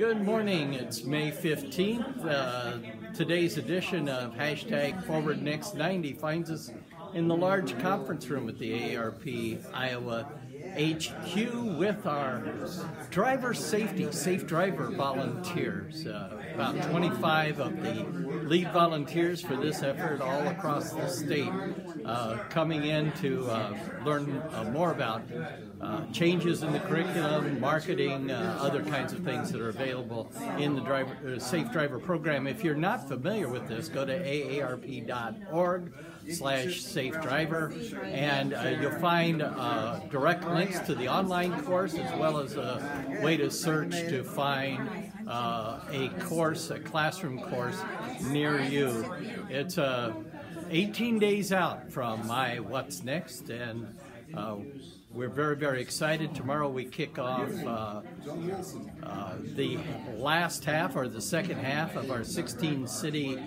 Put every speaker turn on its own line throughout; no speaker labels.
Good morning. It's May 15th. Uh, today's edition of hashtag Forward Next 90 finds us in the large conference room at the AARP Iowa HQ with our driver safety, safe driver volunteers. Uh, about 25 of the lead volunteers for this effort all across the state uh, coming in to uh, learn uh, more about uh, changes in the curriculum, marketing, uh, other kinds of things that are available in the driver, Safe Driver program. If you're not familiar with this, go to aarp.org slash safe driver. And you'll find direct links to the online course as well as a way to search to find uh, a course, a classroom course near you. It's uh, 18 days out from my What's Next, and uh, we're very, very excited. Tomorrow we kick off uh, uh, the last half or the second half of our 16 city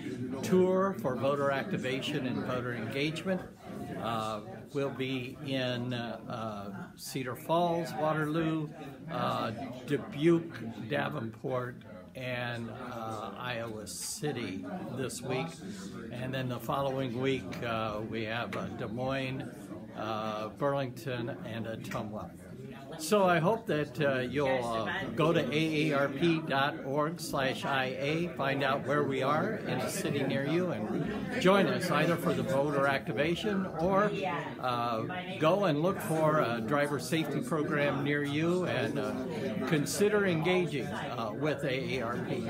tour for voter activation and voter engagement. Uh, we'll be in uh, uh, Cedar Falls, Waterloo, uh, Dubuque, Davenport, and uh, Iowa City this week. And then the following week, uh, we have Des Moines, Burlington, and Ottumwa. So I hope that uh, you'll uh, go to aarp.org slash IA, find out where we are in a city near you, and join us either for the voter activation or uh, go and look for a driver safety program near you and uh, consider engaging uh, with AARP.